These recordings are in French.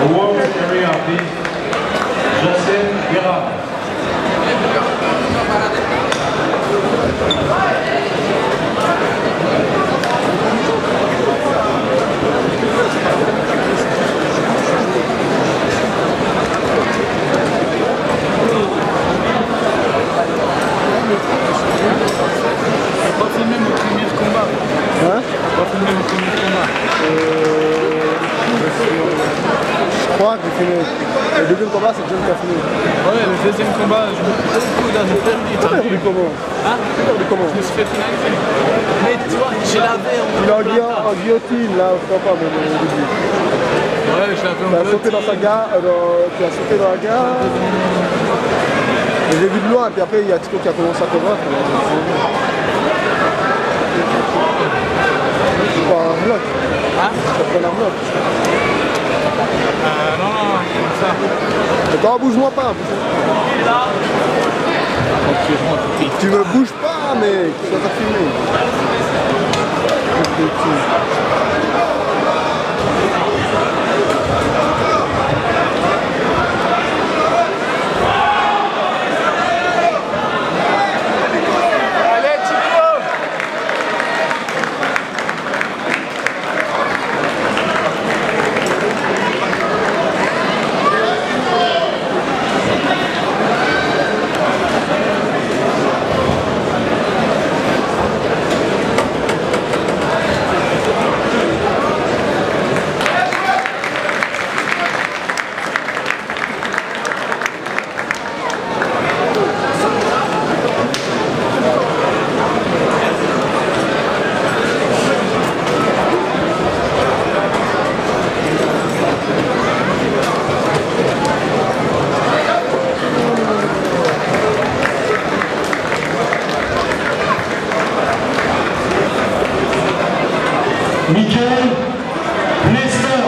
Алло. Crois que. Le deuxième combat, c'est John qui a filmé. Ouais, le deuxième combat, je me suis beaucoup dans le perdu, T'as perdu vu comment Hein T'as perdu comment Je me suis fait finaliser. Mais tu vois, j'ai lavé en Il est en, guillotine, là, je crois pas, mais au début. Ouais, je l'avais Tu en as sauté dans sa gare, euh, tu as sauté dans la gare. J'ai vu de loin, et puis après, il y a Tico qui a commencé à combattre. C'est pas un bloc, Hein c'est pas un bloc. Euh, non, non, non, comme ça. Attends, bouge-moi pas, tu me bouges pas, mec, tu vas filmer. Michael Plester.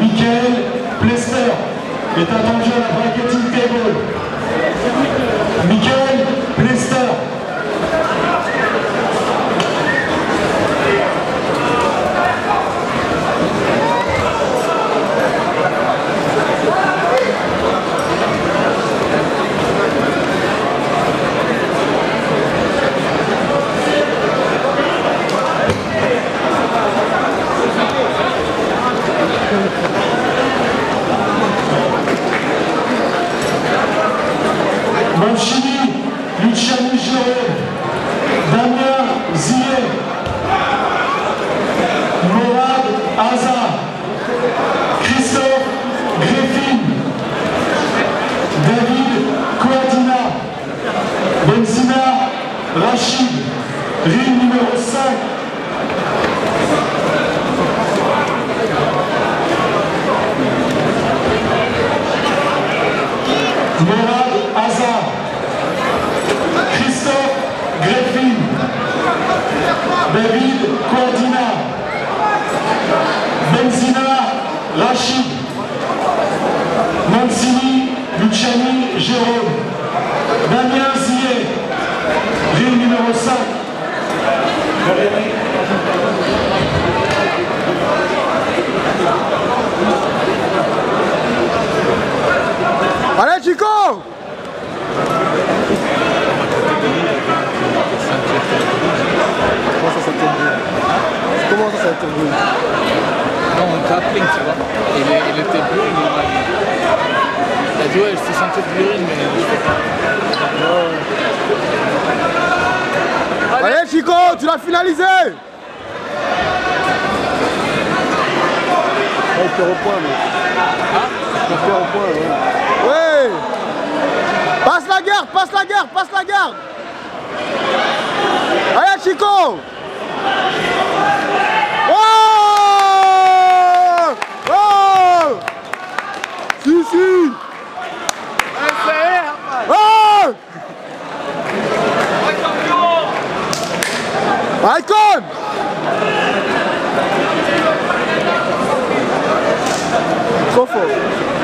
Michael Plester est attendu à la bracketing table. Michael Manchini, Luciano Girard, Damien Zillet, Morad Hazard, Christophe Greffin, David Coadina, Benzina Rachid, ring numéro 5. Morad Hazard, Christophe Greffin, David Coadina, Benzina Rachid, Mancini Luciani Jérôme, Damien Zillet, ring numéro 5. Valérie. Allez, Chico Brûle Non, on grappling, tu vois. Il, est- il était bleu, il m'a dit. Il a dit, ouais, je te sentais bleu, mais je sais pas. Allez, Chico, tu l'as finalisé Ah, il perd au point, mec. Il perd au point, ouais. Ouais Passe la garde, passe la garde, passe la garde Allez, Chico Balkon! Kofo.